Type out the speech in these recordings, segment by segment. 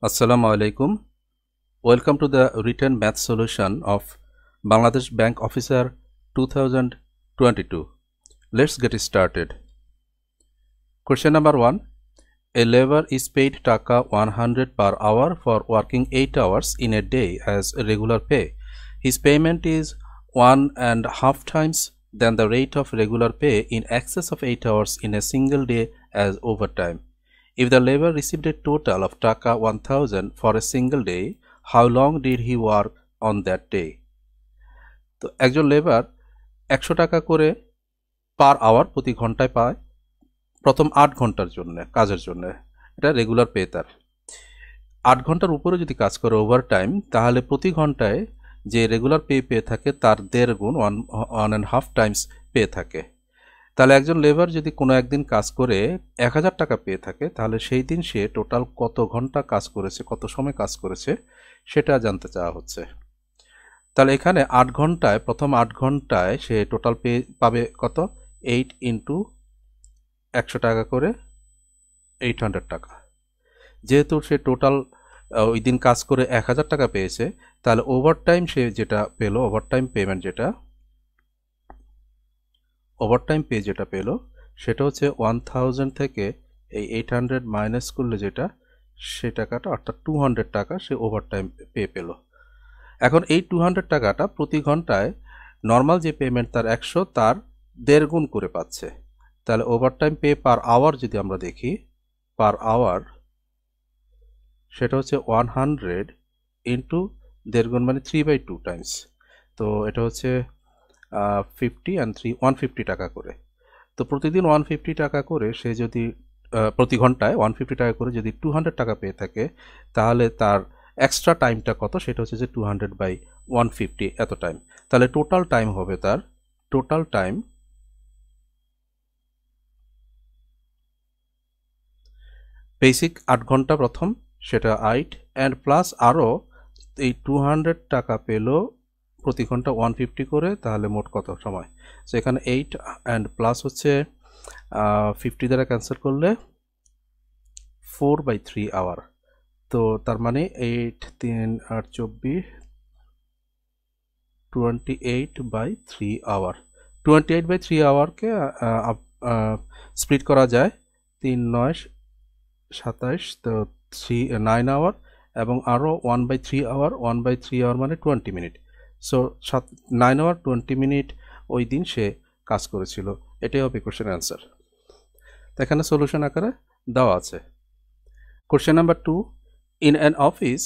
Assalamualaikum. Welcome to the written math solution of Bangladesh Bank Officer 2022. Let's get started. Question number one: A labor is paid taka 100 per hour for working 8 hours in a day as regular pay. His payment is one and half times than the rate of regular pay in excess of 8 hours in a single day as overtime. If the labor received a total of taka 1000 for a single day, how long did he work on that day? তো একজন labour একশো টাকা করে per hour প্রতি ঘন্টায় পায় প্রথম আট ঘণ্টার জন্য কাজের জন্য। এটা রেগুলার পে তার। আট ঘণ্টার উপরে যদি কাজ করে ওভার টাইম তাহলে প্রতি ঘন্টায় যে রেগুলার পে পেয়ে থাকে তার দেড় গুণ one one and half times পেয়ে থাকে। তাহলে একজন লেবার যদি কোনো একদিন কাজ করে এক হাজার টাকা পেয়ে থাকে, তাহলে সেই দিন সে টোটাল কত ঘণ্টা কাজ করেছে, কত সময় কাজ করেছে, সেটা জানতে চাওয়া হচ্ছে। তাহলে এখানে আট ঘন্টায়, প্রথম আট ঘন্টায় সে টোটাল পেয়ে পাবে কত? এইট ইন্টু একশো টাকা করে এইট হান্ড্রেড টাকা। যেহেতু সে টোটাল ওই দিন কাজ করে এক হাজার টাকা পেয়েছে, তাহলে ওভার টাইম সে যেটা পেল ওভার টাইম পেমেন্ট যেটা ওভারটাইম পে যেটা পেল, সেটা হচ্ছে ওয়ান থাউজেন্ড থেকে এই এইট হান্ড্রেড মাইনাস করলে যেটা, সে টাকাটা অর্থাৎ টু হান্ড্রেড টাকা সে ওভারটাইম পে পেল। এখন এই টু হান্ড্রেড টাকাটা প্রতি ঘন্টায় নর্মাল যে পেমেন্ট তার একশো, তার দেড় গুণ করে পাচ্ছে। তাহলে ওভারটাইম পে পার আওয়ার যদি আমরা দেখি পার আওয়ার সেটা হচ্ছে ওয়ান হান্ড্রেড ইন্টু দেড় গুণ মানে থ্রি বাই টু টাইমস তো এটা হচ্ছে fifty and three one fifty টাকা করে। তো প্রতিদিন ওয়ান ফিফটি টাকা করে সে যদি প্রতি ঘন্টায় ওয়ান ফিফটি টাকা করে যদি টু হান্ড্রেড টাকা পেয়ে থাকে, তাহলে তার এক্সট্রা টাইমটা কত? সেটা হচ্ছে যে two hundred by one fifty এত টাইম তাহলে টোটাল টাইম হবে তার টোটাল টাইম বেসিক আট ঘণ্টা প্রথম, সেটা আইট অ্যান্ড প্লাস আরও এই টু হান্ড্রেড টাকা পেল প্রতি ঘণ্টা ওয়ান ফিফটি করে, তাহলে মোট কত সময়? সো এখানে এইট অ্যান্ড প্লাস হচ্ছে ফিফটি দ্বারা ক্যান্সেল করলে ফোর বাই থ্রি আওয়ার তো তার মানে এইট তিন আট চব্বিশ twenty eight by three hour twenty eight by three আওয়ারকে split করা যায়, তিন, নয় সাতাইশ তো থ্রি নাইন আওয়ার এবং আরও one by three hour one by three hour মানে টোয়েন্টি মিনিট সো সাত নাইন আওয়ার টোয়েন্টি মিনিট ওই দিন সে কাজ করেছিল। এটাই হবে কোশ্চেন অ্যান্সার তো এখানে সলিউশন আকারে দেওয়া আছে। Question number two in an office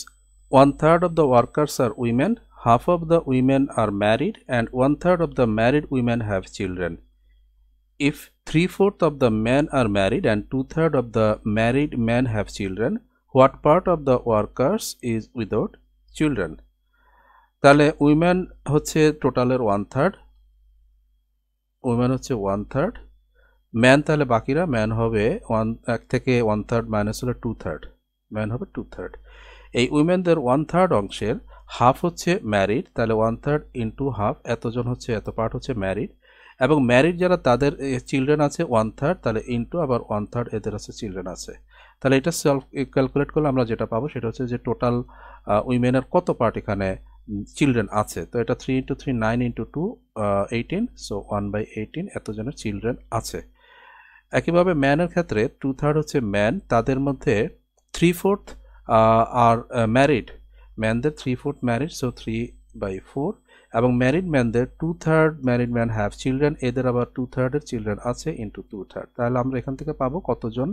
one third of the workers are women half of the women are married and one third of the married women have children if three-fourth of the men are married and two-third of the married men have children, what part of the workers is without children? তাহলে women হচ্ছে টোটালের one third women হচ্ছে one third man তাহলে বাকিরা man হবে one এক থেকে one third minus হলে টু থার্ড ম্যান হবে টু থার্ড এই উইমেনদের ওয়ান থার্ড অংশের হাফ হচ্ছে ম্যারিড তাহলে ওয়ান থার্ড ইন্টু হাফ এতজন হচ্ছে, এত পার্ট হচ্ছে ম্যারিড এবং ম্যারিড যারা তাদের চিলড্রেন আছে ওয়ান থার্ড তাহলে ইন্টু আবার ওয়ান থার্ড এদের আছে চিলড্রেন আছে। তাহলে এটা সেলফ ক্যালকুলেট করলে আমরা যেটা পাবো সেটা হচ্ছে যে টোটাল উইমেনের কত পার্ট এখানে চিলড্রেন আছে। তো এটা three into three nine into two eighteen so one by eighteen এতজনের children আছে। একইভাবে ম্যানের ক্ষেত্রে টু থার্ড হচ্ছে ম্যান তাদের মধ্যে three fourth R married ম্যানদের three fourth married so three by four এবং married ম্যানদের two third married man have children এদের আবার টু থার্ডের চিলড্রেন আছে ইন্টু টু থার্ড তাহলে আমরা এখান থেকে পাবো কতজন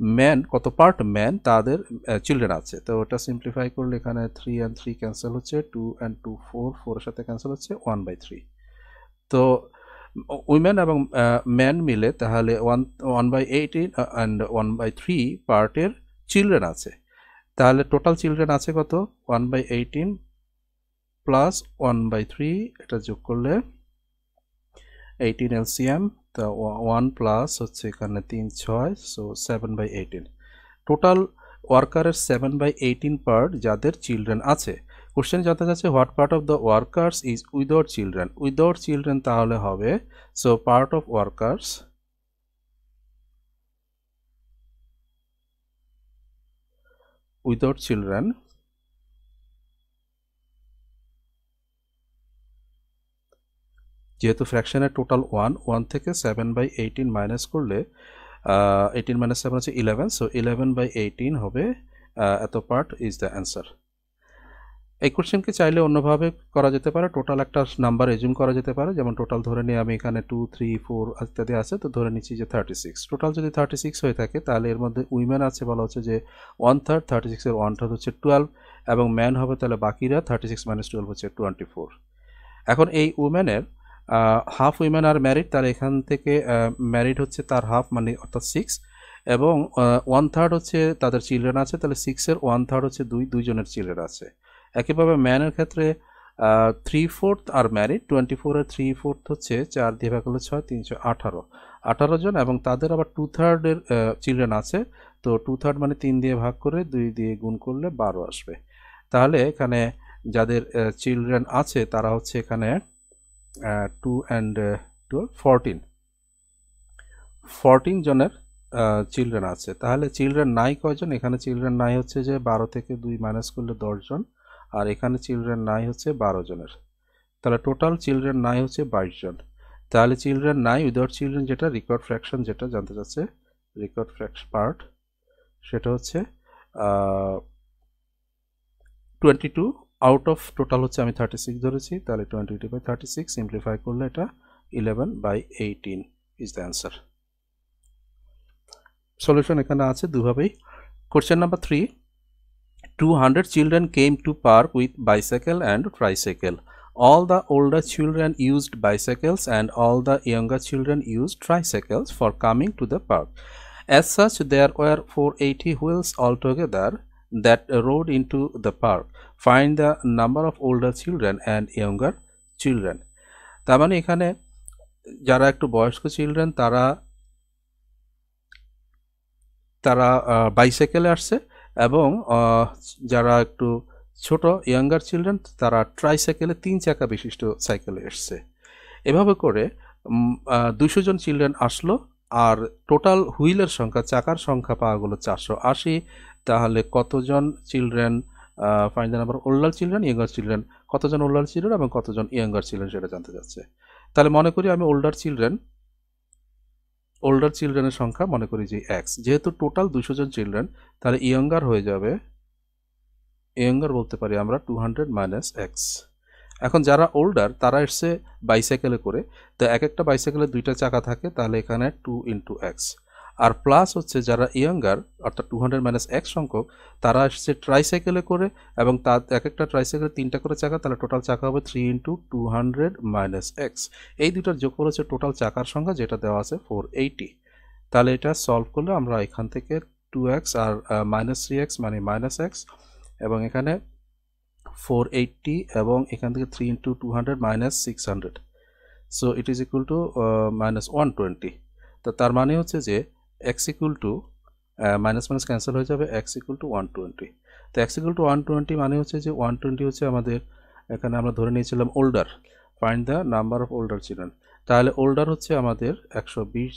ম্যান, কত পার্ট ম্যান তাদের চিলড্রেন আছে। তো ওটা সিম্পলিফাই করলে এখানে থ্রি অ্যান্ড থ্রি ক্যান্সেল হচ্ছে টু অ্যান্ড টু ফোর ফোরের সাথে ক্যান্সেল হচ্ছে ওয়ান বাই থ্রি তো উইমেন এবং ম্যান মিলে তাহলে one one by eighteen and one by three পার্টের চিলড্রেন আছে। তাহলে টোটাল চিলড্রেন আছে কত? One by eighteen plus one by three এটা যোগ করলে এইটিন এলসিএম তা ওয়ান প্লাস হচ্ছে এখানে তিন ছয় so seven by eighteen total ওয়ার্কারের seven by eighteen part যাদের চিলড্রেন আছে। কোশ্চেন জানতে চাচ্ছে what part of the workers is without children without children তাহলে হবে so part of workers without children যেহেতু ফ্র্যাকশনের টোটাল ওয়ান ওয়ান থেকে সেভেন বাই এইটিন মাইনাস করলে এইটিন মাইনাস সেভেন হচ্ছে eleven so eleven by eighteen হবে এত part is the answer এই কোশ্চেনকে চাইলে অন্যভাবে করা যেতে পারে টোটাল একটা নাম্বার এজুম করা যেতে পারে, যেমন টোটাল ধরে নিয়ে আমি এখানে টু থ্রি ফোর ইত্যাদি আছে, তো ধরে নিচ্ছি যে থার্টি সিক্স টোটাল যদি থার্টি সিক্স হয়ে থাকে, তাহলে এর মধ্যে উইমেন আছে বলা হচ্ছে যে ওয়ান থার্ড থার্টি সিক্সের ওয়ান থার্ড হচ্ছে টুয়েলভ এবং ম্যান হবে তাহলে বাকিরা থার্টি সিক্স মাইনাস টুয়েলভ হচ্ছে টোয়েন্টি ফোর এখন এই উইমেনের হাফ উইমেন আর ম্যারিড তার এখান থেকে ম্যারিড হচ্ছে তার হাফ মানে অর্থাৎ সিক্স এবং ওয়ান থার্ড হচ্ছে তাদের চিলড্রেন আছে, তাহলে সিক্সের ওয়ান থার্ড হচ্ছে দুই, দুইজনের চিলড্রেন আছে। একইভাবে ম্যানের ক্ষেত্রে three fourth are married twenty ফোরের থ্রি ফোর্থ হচ্ছে চার দিয়ে ভাগ হলে ছয়, তিনশো আঠারো। আঠারো জন, এবং তাদের আবার টু থার্ডের চিলড্রেন আছে, তো টু থার্ড মানে তিন দিয়ে ভাগ করে দুই দিয়ে গুণ করলে বারো আসবে। তাহলে এখানে যাদের চিলড্রেন আছে, তারা হচ্ছে এখানে two and twelve fourteen fourteen জনের চিলড্রেন আছে। তাহলে চিলড্রেন নাই কয়জন? এখানে চিলড্রেন নাই হচ্ছে যে বারো থেকে দুই মাইনাস করলে দশজন আর এখানে চিলড্রেন নাই হচ্ছে বারো জনের। তাহলে টোটাল চিলড্রেন নাই হচ্ছে বাইশ জন। তাহলে চিলড্রেন নাই উইদাউট চিলড্রেন যেটা রেকর্ড ফ্র্যাকশন যেটা জানতে চাচ্ছে রেকর্ড ফ্র্যাকশন পার্ট সেটা হচ্ছে twenty two out of total হচ্ছে আমি থার্টি সিক্স ধরেছি তাহলে twenty two by thirty six simplify করলে এটা eleven by eighteen is the answer solution এখানে আছে দুভাবেই। Question number three two hundred children came to park with bicycle and tricycle all the older children used bicycles and all the younger children used tricycles for coming to the park. As such, there were 480 wheels altogether. That rode into the park. Find the number of older children and younger children. তার মানে এখানে যারা একটু বয়স্ক children তারা তারা বাইসাইকেলে আসছে এবং যারা একটু ছোট ইয়াঙ্গার চিলড্রেন তারা ট্রাইসাইকেলে তিন চাকা বিশিষ্ট সাইকেলে এসছে এভাবে করে দুশো জন চিলড্রেন আসলো, আর টোটাল হুইলের সংখ্যা, চাকার সংখ্যা পাওয়া গেলো চারশো আশি তাহলে কতজন children find the number older children younger children? কতজন ওল্ডার চিলড্রেন এবং কতজন ইয়াঙ্গার চিলড্রেন সেটা জানতে চাচ্ছে। তাহলে মনে করি আমি ওল্ডার চিলড্রেন ওল্ডার চিলড্রেনের সংখ্যা মনে করি যে এক্স যেহেতু টোটাল দুশো জন চিলড্রেন, তাহলে ইয়ঙ্গার হয়ে যাবে ইয়ঙ্গার বলতে পারি আমরা টু হান্ড্রেড মাইনাস এক্স এখন যারা ওল্ডার তারা এসছে বাইসাইকেলে করে। তো এক একটা বাইসাইকেলে দুইটা চাকা থাকে, তাহলে এখানে টু ইন্টু এক্স আর প্লাস হচ্ছে যারা ইয়াঙ্গার অর্থাৎ টু হান্ড্রেড মাইনাস এক সংখ্যক, তারা এসছে ট্রাইসাইকেলে করে এবং তার এক একটা ট্রাইসাইকেলে তিনটা করে চাকা, তাহলে টোটাল চাকা হবে three into two hundred minus X এই দুটার যোগ করেছে টোটাল চাকার সংখ্যা, যেটা দেওয়া আছে ফোর এইটি তাহলে এটা সলভ করলে আমরা এখান থেকে টু এক্স আর মাইনাস থ্রি এক্স মানে মাইনাস এক্স এবং এখানে ফোর এইটটি এবং এখান থেকে three into two hundred minus six hundred so it is equal to minus one twenty তো তার মানে হচ্ছে যে X equal to minus minus cancel হয়ে যাবে X equal to one twenty তো X equal to one twenty মানে হচ্ছে যে ওয়ান টোয়েন্টি হচ্ছে আমাদের, এখানে আমরা ধরে নিয়েছিলাম older find the number of older children তাহলে ওল্ডার হচ্ছে আমাদের একশো বিশ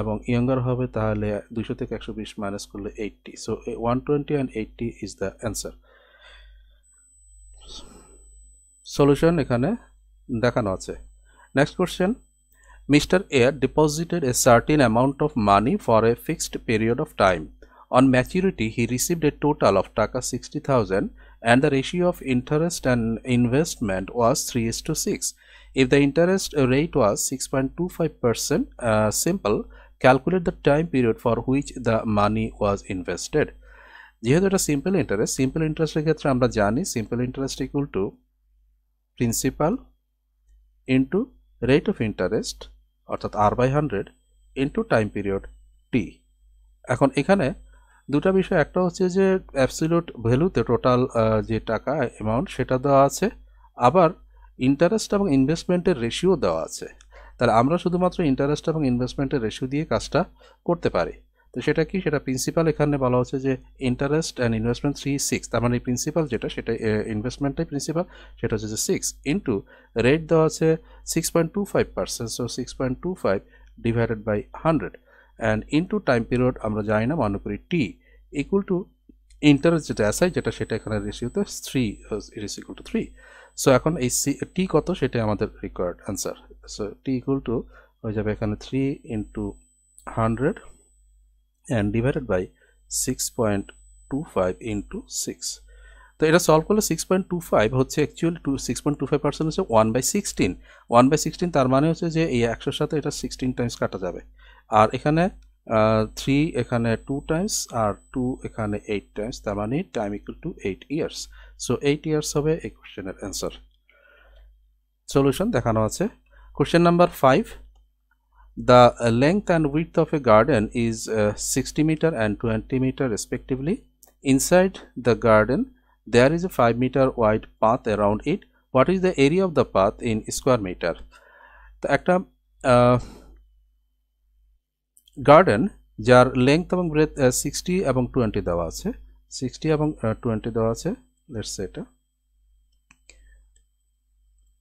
এবং ইয়ঙ্গার হবে তাহলে দুশো থেকে একশো বিশ মাইনাস করলে eighty so one twenty and eighty is the answer solution এখানে দেখানো আছে। Next question Mr. Air deposited a certain amount of money for a fixed period of time. On maturity, he received a total of taka 60,000 and the ratio of interest and investment was 3 is to 6. If the interest rate was 6.25%, uh, simple, calculate the time period for which the money was invested. যেহেতু এটা simple interest simple ইন্টারেস্টের ক্ষেত্রে আমরা জানি simple interest equal to principal into rate of interest অর্থাৎ R by hundred into time period T এখন এখানে দুটা বিষয়, একটা হচ্ছে যে অ্যাবসিলিউট ভ্যালুতে টোটাল যে টাকা অ্যামাউন্ট সেটা দেওয়া আছে, আবার ইন্টারেস্ট এবং ইনভেস্টমেন্টের রেশিও দেওয়া আছে। তাহলে আমরা শুধুমাত্র ইন্টারেস্ট এবং ইনভেস্টমেন্টের রেশিও দিয়ে কাজটা করতে পারি। তো সেটা কি? সেটা প্রিন্সিপাল এখানে বলা হচ্ছে যে interest and investment three six তার মানে প্রিন্সিপাল যেটা, সেটা ইনভেস্টমেন্টটাই প্রিন্সিপাল সেটা হচ্ছে যে সিক্স ইন্টু রেট দেওয়া আছে six point two five percent so six point two five divided by hundred and into time period আমরা জানি না, মনে করি টি ইকুয়াল টু ইন্টারেস্ট যেটা অ্যাসাই যেটা সেটা এখানে রেশিওতে three it is equal to three so এখন এই সি টি কত? সেটাই আমাদের required answer so T equal to হয়ে যাবে এখানে three into hundred and divided by six point two five into six তো এটা সলভ করলে সিক্স পয়েন্ট টু ফাইভ হচ্ছে actually to six point two five percent হচ্ছে one by sixteen one by sixteen তার মানে হচ্ছে যে এই একশোর সাথে এটা সিক্সটিন টাইমস কাটা যাবে। আর এখানে থ্রি এখানে টু টাইমস আর টু এখানে এইট টাইমস তার মানে time equal to eight years so eight years হবে এই কোশ্চেনের অ্যান্সার সলিউশন দেখানো আছে। Question number five The uh, length and width of a garden is uh, 60 meter and 20 meter respectively. Inside the garden, there is a 5 meter wide path around it. What is the area of the path in square meter? তো একটা garden যার length এবং breadth sixty এবং twenty দেওয়া আছে sixty এবং twenty দেওয়া আছে লেটস এটা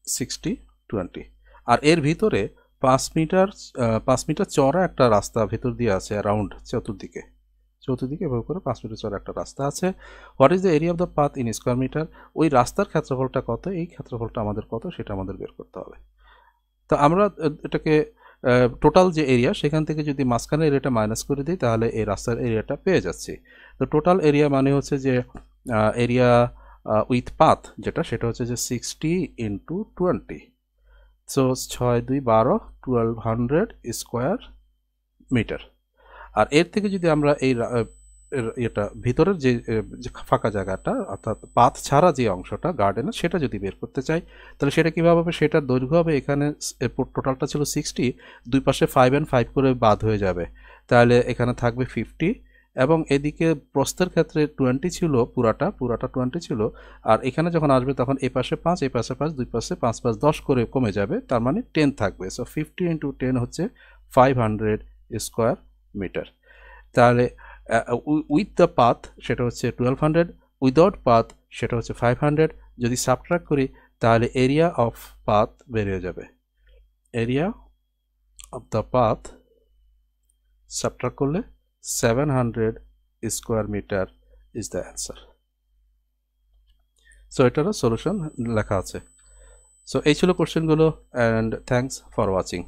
সিক্সটি টোয়েন্টি আর এর ভিতরে পাঁচ মিটার পাঁচ মিটার চড়া একটা রাস্তা ভেতর দিয়ে আছে অ্যারাউন্ড চতুর্দিকে। চতুর্দিকে এভাবে করে পাঁচ মিটার চড়া একটা রাস্তা আছে। What is the area of the path in square meter ওই রাস্তার ক্ষেত্রফলটা কত? এই ক্ষেত্রফলটা আমাদের কত? সেটা আমাদের বের করতে হবে। তো আমরা এটাকে টোটাল যে এরিয়া সেখান থেকে যদি মাঝখানে এরিয়াটা মাইনাস করে দিই, তাহলে এই রাস্তার এরিয়াটা পেয়ে যাচ্ছি। তো টোটাল এরিয়া মানে হচ্ছে যে এরিয়া উইথ পাথ যেটা সেটা হচ্ছে যে সিক্সটি ইন্টু টোয়েন্টি সো ছয় দুই বারো টুয়েলভ হান্ড্রেড স্কোয়ার মিটার আর এর থেকে যদি আমরা এই এটা ভিতরের যে ফাঁকা জায়গাটা, অর্থাৎ পাত ছাড়া যে অংশটা গার্ডেনের সেটা যদি বের করতে চাই, তাহলে সেটা কীভাবে হবে? সেটার দৈর্ঘ্য হবে এখানে টোটালটা ছিল সিক্সটি দুই পাশে ফাইভ অ্যান্ড ফাইভ করে বাদ হয়ে যাবে। তাহলে এখানে থাকবে ফিফটি এবং এদিকে প্রস্তের ক্ষেত্রে টোয়েন্টি ছিল পুরাটা পুরাটা টোয়েন্টি ছিল। আর এখানে যখন আসবে তখন এ পাশে পাঁচ, এ পাশে পাঁচ, দুই পাশে পাঁচ পাঁচ, দশ করে কমে যাবে। তার মানে টেন থাকবে। সো ফিফটি ইন্টু টেন হচ্ছে ফাইভ হান্ড্রেড স্কোয়ার মিটার তাহলে উইথ দ্য পাথ সেটা হচ্ছে টুয়েলভ হান্ড্রেড উইদাউট পাথ সেটা হচ্ছে ফাইভ হান্ড্রেড যদি সাবট্রাক করি, তাহলে এরিয়া অফ পাথ বেরিয়ে যাবে। Area of the path subtract করলে 700 square meter is the answer. So এটারও সলিউশন লেখা আছে। সো এই ছিল কোশ্চেনগুলো অ্যান্ড থ্যাংকস ফর ওয়াচিং